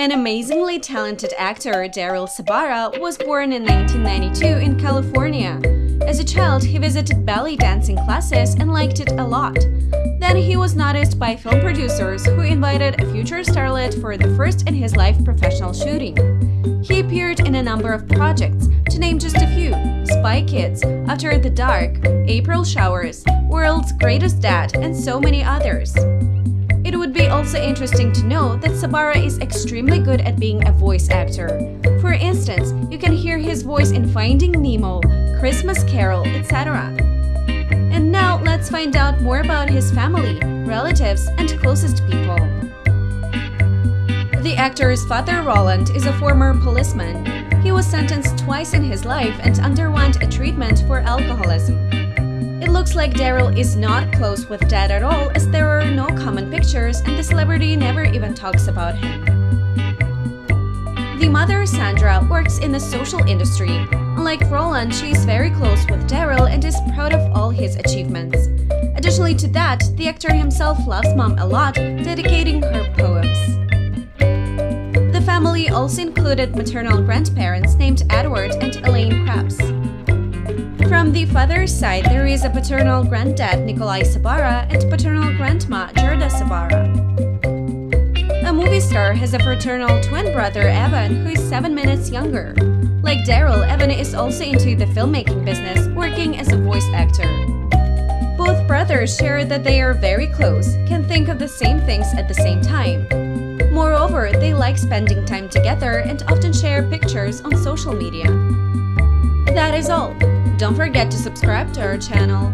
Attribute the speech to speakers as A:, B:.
A: An amazingly talented actor, Daryl Sabara, was born in 1992 in California. As a child, he visited ballet dancing classes and liked it a lot. Then he was noticed by film producers who invited a future starlet for the first in his life professional shooting. He appeared in a number of projects, to name just a few Spy Kids, After the Dark, April Showers, World's Greatest Dad, and so many others. Also interesting to know that Sabara is extremely good at being a voice actor. For instance, you can hear his voice in Finding Nemo, Christmas Carol, etc. And now let's find out more about his family, relatives, and closest people. The actor's father, Roland, is a former policeman. He was sentenced twice in his life and underwent a treatment for alcoholism. Looks like Daryl is not close with Dad at all as there are no common pictures and the celebrity never even talks about him. The mother, Sandra, works in the social industry. Unlike Roland, she is very close with Daryl and is proud of all his achievements. Additionally to that, the actor himself loves mom a lot, dedicating her poems. The family also included maternal grandparents named Edward and father's side, there is a paternal granddad, Nikolaj Sabara, and paternal grandma, Gerda Sabara. A movie star has a fraternal twin brother, Evan, who is 7 minutes younger. Like Daryl, Evan is also into the filmmaking business, working as a voice actor. Both brothers share that they are very close, can think of the same things at the same time. Moreover, they like spending time together and often share pictures on social media. That is all. Don't forget to subscribe to our channel.